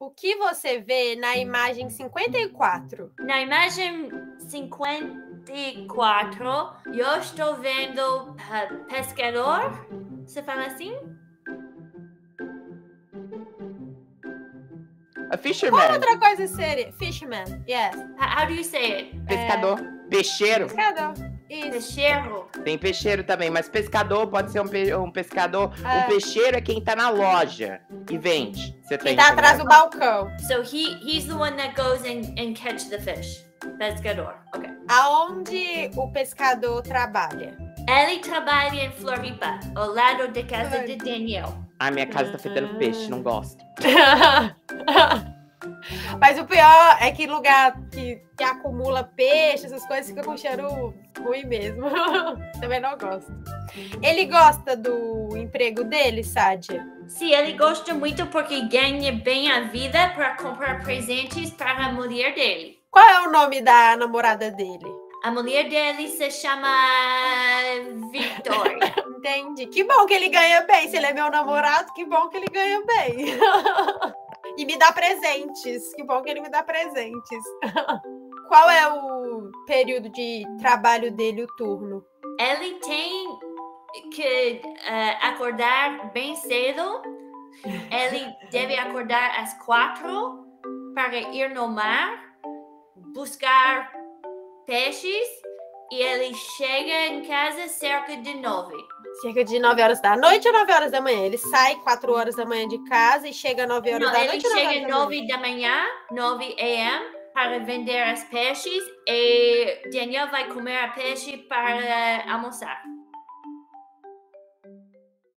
o que você vê na imagem 54? Na imagem 54, eu estou vendo pescador. Você fala assim? A Qual fisherman. outra coisa seria? Fishman, yes. How, how do you say it? Pescador. Peixeiro. Pescador. Isso. Peixeiro. Tem peixeiro também, mas pescador pode ser um, pe- um pescador. É. Um peixeiro é quem tá na loja e vende. Você Quem tá tá atrás do balcão. So he he's the one that goes and, and catch the fish. Pescador. Okay. Aonde o pescador trabalha? Ele trabalha em Floripa, ao lado da casa de Daniel. Ah, minha casa tá fedendo peixe, não gosto. Mas o pior é que lugar que, que acumula peixe, essas coisas, fica com cheiro ruim mesmo. Também não gosto. Ele gosta do emprego dele, Sádia? Sim, ele gosta muito porque ganha bem a vida para comprar presentes para a mulher dele. Qual é o nome da namorada dele? A mulher dele se chama Victoria. Entendi. Que bom que ele ganha bem. Se ele é meu namorado, que bom que ele ganha bem. e me dá presentes. Que bom que ele me dá presentes. Qual é o período de trabalho dele, o turno? ele tem que eh, acordar bem cedo. Ele deve acordar às quatro para ir no mar, buscar peixes e ele chega em casa cerca de nove. Cerca de 9 horas da noite ou 9 horas da manhã? Ele sai 4 horas da manhã de casa e chega 9 horas Não, da ele noite 9 chega da manhã? nove da manhã, 9 a.m., para vender as peixes e Daniel vai comer a peixe para almoçar.